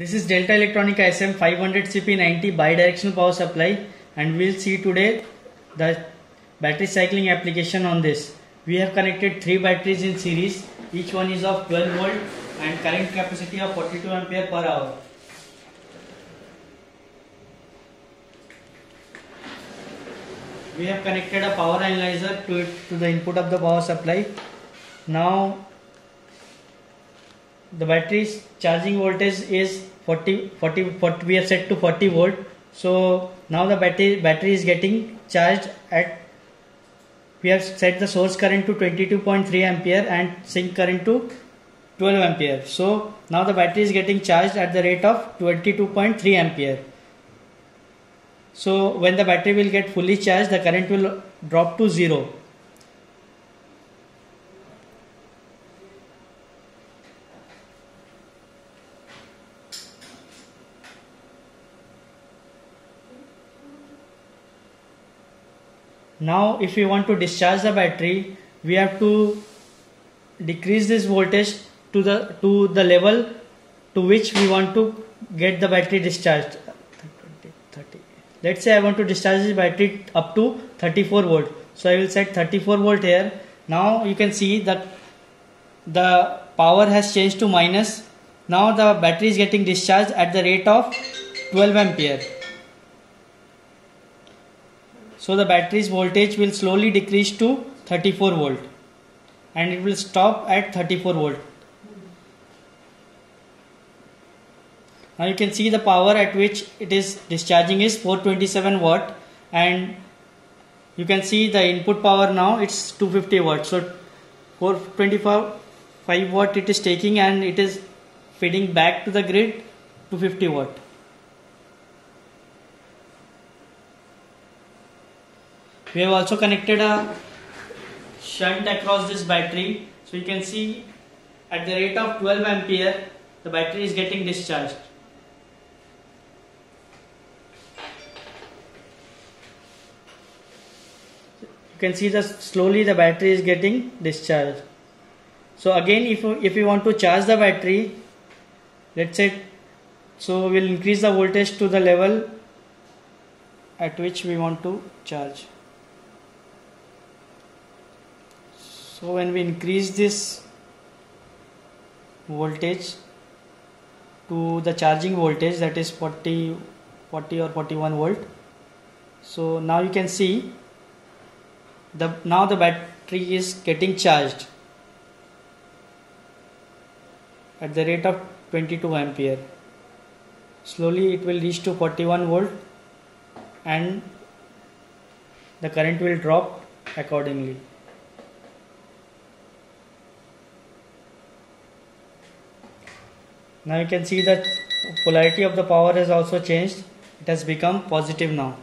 This is Delta Elektronika SM500CP90 bidirectional power supply and we'll see today the battery cycling application on this. We have connected three batteries in series. Each one is of 12 volt and current capacity of 42 ampere per hour. We have connected a power analyzer to it to the input of the power supply. Now the battery's charging voltage is 40, 40, 40 we have set to 40 volt. So now the battery battery is getting charged at we have set the source current to 22.3 ampere and sink current to 12 ampere. So now the battery is getting charged at the rate of 22.3 ampere. So when the battery will get fully charged the current will drop to zero now if we want to discharge the battery we have to decrease this voltage to the to the level to which we want to get the battery discharged. 30, let's say i want to discharge this battery up to 34 volt. So i will set 34 volt here. Now you can see that the power has changed to minus. Now the battery is getting discharged at the rate of 12 ampere so the battery's voltage will slowly decrease to 34 volt and it will stop at 34 volt. Now you can see the power at which it is discharging is 427 watt and you can see the input power now it's 250 watt. So 425 watt it is taking and it is feeding back to the grid 250 watt. We have also connected a shunt across this battery. So you can see at the rate of 12 ampere the battery is getting discharged. You can see that slowly the battery is getting discharged. So again if if we want to charge the battery let's say so we'll increase the voltage to the level at which we want to charge so when we increase this voltage to the charging voltage that is 40 40 or 41 volt. So now you can see the now the battery is getting charged at the rate of 22 ampere. Slowly it will reach to 41 volt and the current will drop accordingly now you can see that polarity of the power has also changed. It has become positive now